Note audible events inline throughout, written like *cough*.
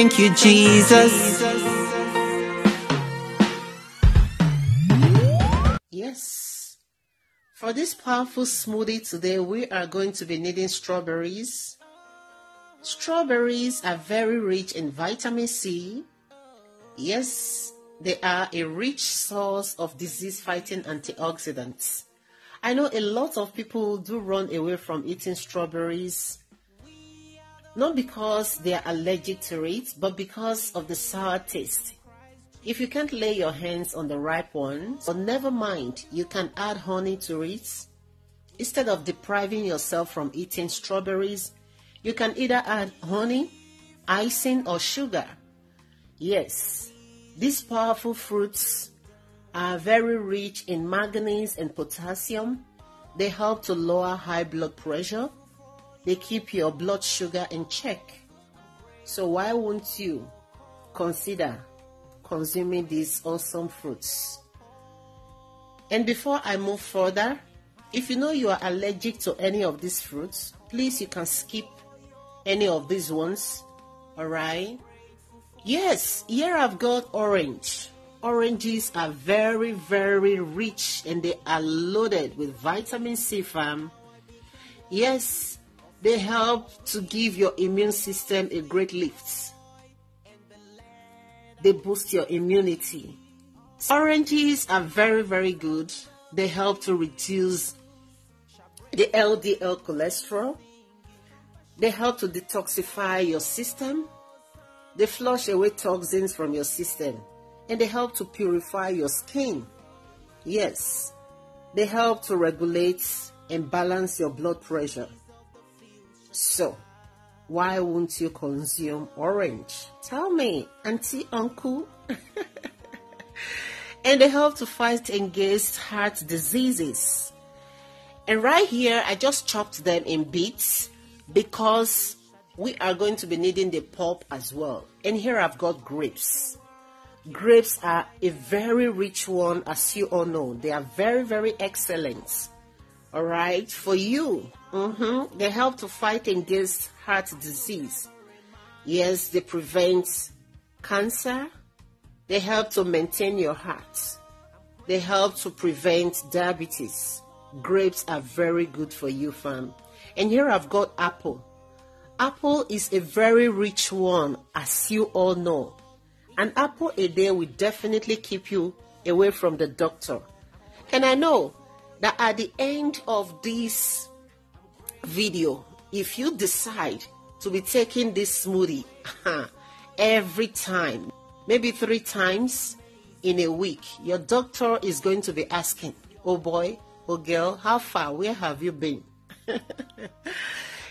thank you, Jesus. Yes. For this powerful smoothie today, we are going to be needing strawberries. Strawberries are very rich in vitamin C. Yes, they are a rich source of disease fighting antioxidants. I know a lot of people do run away from eating strawberries, not because they are allergic to it, but because of the sour taste. If you can't lay your hands on the ripe ones, but never mind, you can add honey to it. Instead of depriving yourself from eating strawberries, you can either add honey, icing, or sugar. Yes, these powerful fruits are very rich in manganese and potassium. They help to lower high blood pressure. They keep your blood sugar in check. So why won't you consider consuming these awesome fruits? And before I move further, if you know you are allergic to any of these fruits, please you can skip any of these ones. Alright? Yes, here I've got orange. Oranges are very, very rich and they are loaded with vitamin C, fam. Yes, they help to give your immune system a great lift. They boost your immunity. Oranges are very, very good. They help to reduce the LDL cholesterol. They help to detoxify your system. They flush away toxins from your system. And they help to purify your skin. Yes, they help to regulate and balance your blood pressure. So, why won't you consume orange? Tell me, auntie, uncle. *laughs* and they help to fight against heart diseases. And right here, I just chopped them in bits because we are going to be needing the pulp as well. And here I've got grapes. Grapes are a very rich one, as you all know. They are very, very excellent. All right, for you, mm-hmm, they help to fight against heart disease. Yes, they prevent cancer. They help to maintain your heart. They help to prevent diabetes. Grapes are very good for you, fam. And here I've got apple. Apple is a very rich one, as you all know. An apple a day will definitely keep you away from the doctor. And I know that at the end of this video, if you decide to be taking this smoothie uh-huh, every time, maybe three times in a week, your doctor is going to be asking, Oh boy, oh girl, how far? Where have you been? *laughs*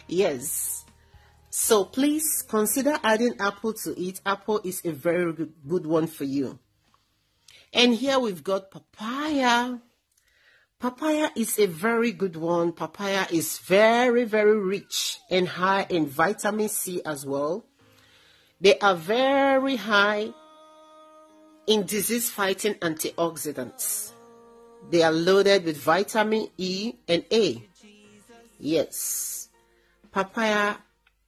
yes. So please consider adding apple to it. Apple is a very good, good one for you. And here we've got papaya. Papaya is a very good one. Papaya is very, very rich and high in vitamin C as well. They are very high in disease fighting antioxidants. They are loaded with vitamin E and A. Yes, papaya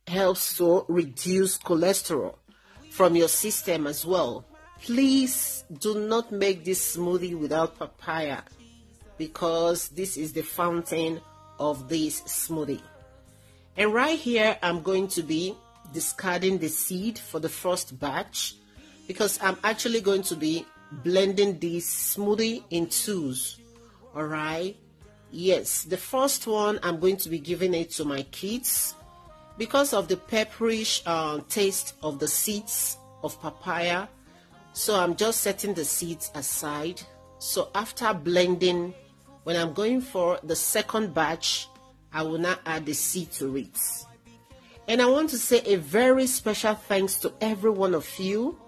helps to reduce cholesterol from your system as well. Please do not make this smoothie without papaya because this is the fountain of this smoothie. And right here, I'm going to be discarding the seed for the first batch because I'm actually going to be blending this smoothie in twos. All right. Yes, the first one I'm going to be giving it to my kids because of the pepperish uh, taste of the seeds of papaya. So I'm just setting the seeds aside. So after blending, when I'm going for the second batch, I will not add the seed to it. And I want to say a very special thanks to every one of you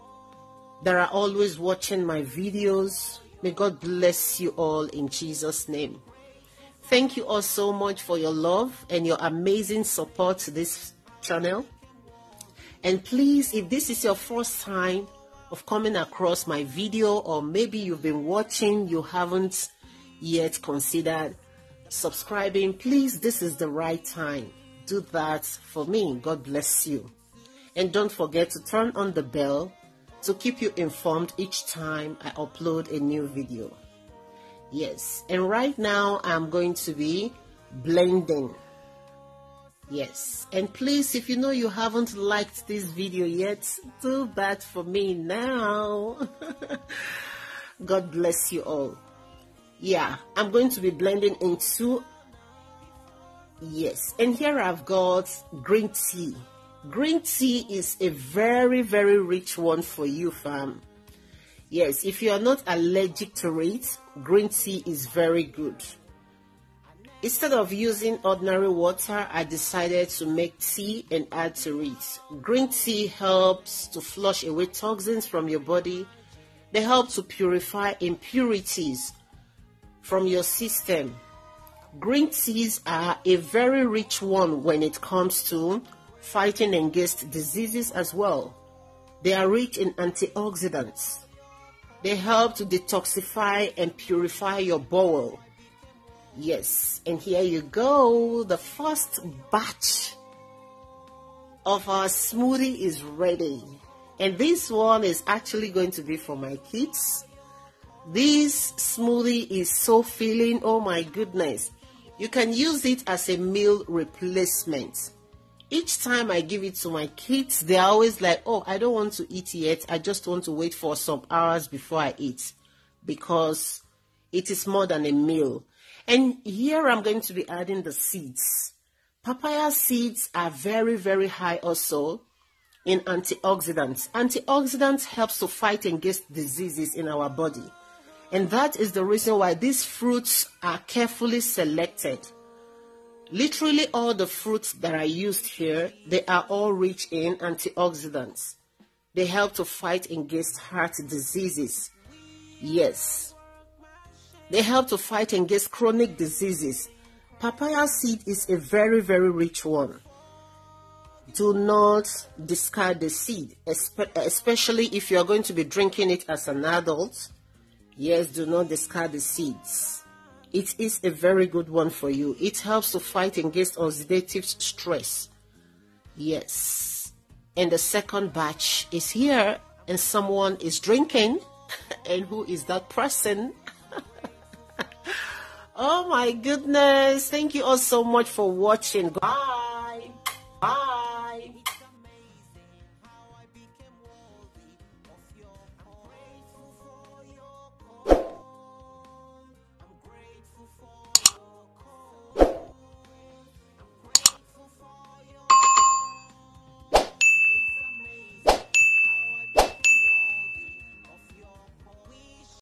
that are always watching my videos. May God bless you all in Jesus' name. Thank you all so much for your love and your amazing support to this channel. And please, if this is your first time of coming across my video, or maybe you've been watching, you haven't yet considered subscribing, please, this is the right time. Do that for me. God bless you. And don't forget to turn on the bell to keep you informed each time I upload a new video. Yes, and right now I'm going to be blending. Yes, and please, if you know you haven't liked this video yet, do that for me now. *laughs* God bless you all. Yeah, I'm going to be blending into Yes, and here I've got green tea. Green tea is a very, very rich one for you, fam. Yes, if you are not allergic to it, green tea is very good. Instead of using ordinary water, I decided to make tea and add to it. Green tea helps to flush away toxins from your body. They help to purify impurities from your system Green teas are a very rich one when it comes to fighting against diseases as well. They are rich in antioxidants. They help to detoxify and purify your bowel. Yes, and here you go. The first batch of our smoothie is ready. And this one is actually going to be for my kids. This smoothie is so filling. Oh my goodness. You can use it as a meal replacement. Each time I give it to my kids, they're always like, oh, I don't want to eat yet. I just want to wait for some hours before I eat because it is more than a meal. And here I'm going to be adding the seeds. Papaya seeds are very, very high also in antioxidants. Antioxidants helps to fight against diseases in our body. And that is the reason why these fruits are carefully selected. Literally all the fruits that are used here, they are all rich in antioxidants. They help to fight against heart diseases. Yes. They help to fight against chronic diseases. Papaya seed is a very, very rich one. Do not discard the seed, especially if you are going to be drinking it as an adult Yes, do not discard the seeds. It is a very good one for you. It helps to fight against oxidative stress. Yes. And the second batch is here and someone is drinking. *laughs* and who is that person? *laughs* oh my goodness. Thank you all so much for watching. Bye.